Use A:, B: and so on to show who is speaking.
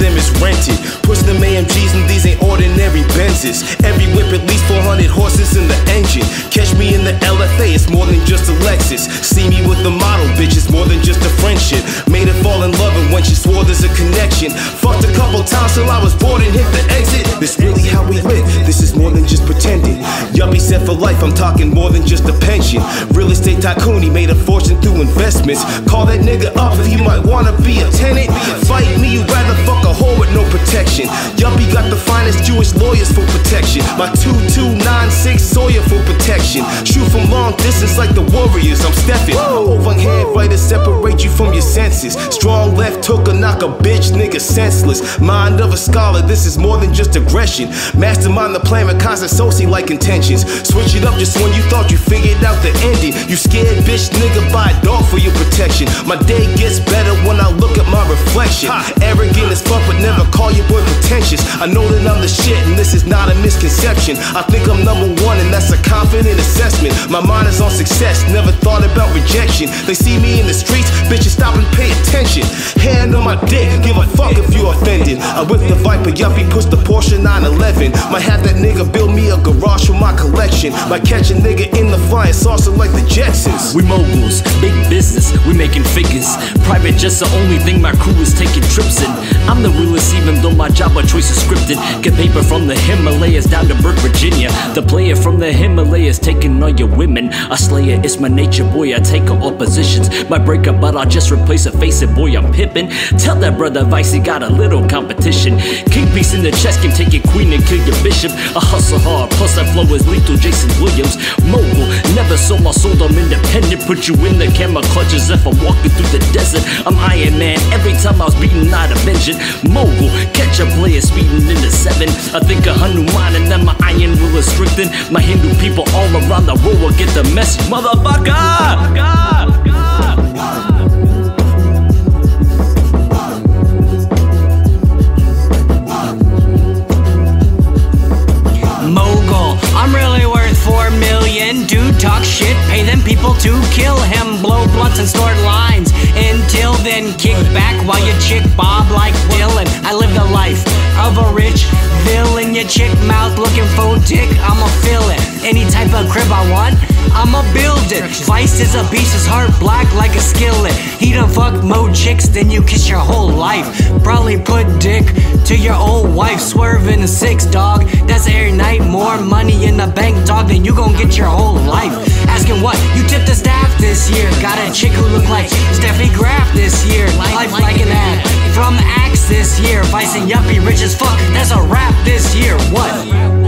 A: them is rented. Push them AMGs and these ain't ordinary Benzes. Every whip at least 400 horses in the engine. Catch me in the LFA, it's more than just a Lexus. See me with the model, bitch, it's more than just Fucked a couple times till I was bored and hit the exit. This really how we live, this is more than just pretending. Yuppie set for life, I'm talking more than just a pension. Real estate tycoon, he made a fortune through investments. Call that nigga up if you might wanna be a tenant. Fight me, You'd rather fuck a whore with no protection. Yuppie got the finest Jewish lawyers for protection. My 2296 Sawyer for protection. Long distance like the Warriors, I'm Stephen. My overhand right to separate you from your senses. Strong left took a knock a bitch, nigga senseless. Mind of a scholar, this is more than just aggression. Mastermind the plan with constant associate like intentions. Switch it up just when you thought you figured out the ending. You scared bitch nigga buy a dog for your protection. My day gets better when I look at my reflection. Arrogant as fuck, but never call your boy pretentious. I know that I'm the shit, and this is not a misconception. I think I'm number one, and that's a confident assessment. My mind is on success, never thought about rejection. They see me in the streets, bitches stop and pay attention. Hand on my dick, give a fuck if you offended. I whip the Viper, yuppie, push the Porsche 911. Might have that nigga build me a garage for my collection. Might catch a nigga in the flying saucer like the Jetsons.
B: We moguls, big business, we making figures. Private jet's the only thing my crew is taking trips in. I'm the realest, even though my job by choice is scripted. Get paper from the Himalayas down to Burke, Virginia. The player from the Himalayas taking all your women. A slayer, it's my nature, boy. I take all positions. My breaker, but I'll just replace a face it, boy. I'm pippin'. Tell that brother Vice he got a little competition. King piece in the chest can take your queen and kill your bishop. I hustle hard, plus that flow is lethal. Jason Williams, mogul. Never sold my soul, I'm independent. Put you in the camel clutches if I'm walking through the desert. I'm Iron Man. Every time I was beaten, I'd avenge it. Mogul, catch a player speeding in the seven. I think a Hanuman and then my iron will is strengthened. My Hindu people all around the world will get the message, motherfucker.
C: mogul. Him. Blow blunts and snort lines. Until then, kick back while you chick bob like Dylan. I live the life of a rich villain. Your chick mouth looking dick, I'ma fill it. Any type of crib I want, I'ma build it. Vice is a beast, his heart black like a skillet. He done fuck mo chicks than you kiss your whole life. Probably put dick to your old wife, swerving a six dog. That's every night. More money in the bank, dog, than you gon' get your whole life. Asking what you tip the staff this year. Got a chick who look like Steffi Graf this year. Life like an ad from Axe this year. Vice and Yuppie, rich as fuck. That's a rap this year. What?